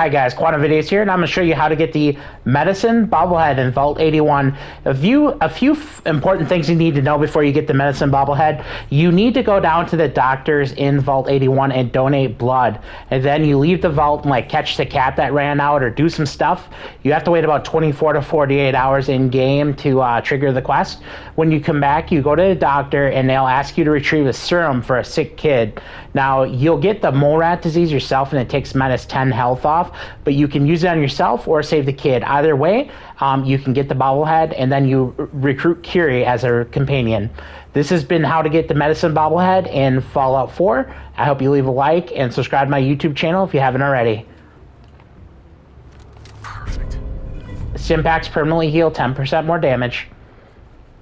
Hi guys, Quantum Videos here, and I'm going to show you how to get the Medicine Bobblehead in Vault 81. A few, a few important things you need to know before you get the Medicine Bobblehead. You need to go down to the doctors in Vault 81 and donate blood, and then you leave the vault and like catch the cat that ran out or do some stuff. You have to wait about 24 to 48 hours in game to uh, trigger the quest. When you come back, you go to the doctor and they'll ask you to retrieve a serum for a sick kid. Now you'll get the mole rat disease yourself, and it takes minus 10 health off off, but you can use it on yourself or save the kid. Either way, um, you can get the bobblehead and then you recruit Curie as a companion. This has been how to get the medicine bobblehead in Fallout 4. I hope you leave a like and subscribe to my YouTube channel if you haven't already. Perfect. Stimpaks permanently heal 10% more damage.